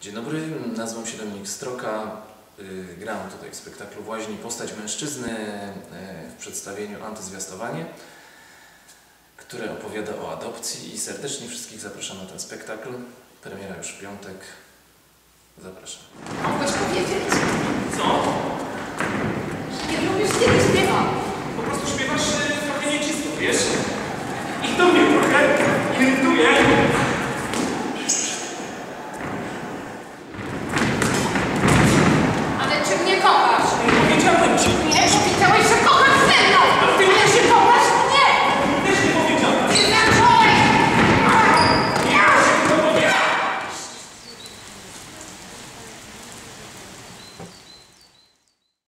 Dzień dobry, nazywam się Dominik Stroka. Y, Gram tutaj w spektaklu Właźni postać mężczyzny y, w przedstawieniu Antyzwiastowanie, które opowiada o adopcji i serdecznie wszystkich zapraszam na ten spektakl. Premiera już w piątek. Zapraszam. Mogłeś powiedzieć, Co? że nie no lubisz, kiedy śpiewam. Po prostu śpiewasz y, trochę nieczysto, wiesz?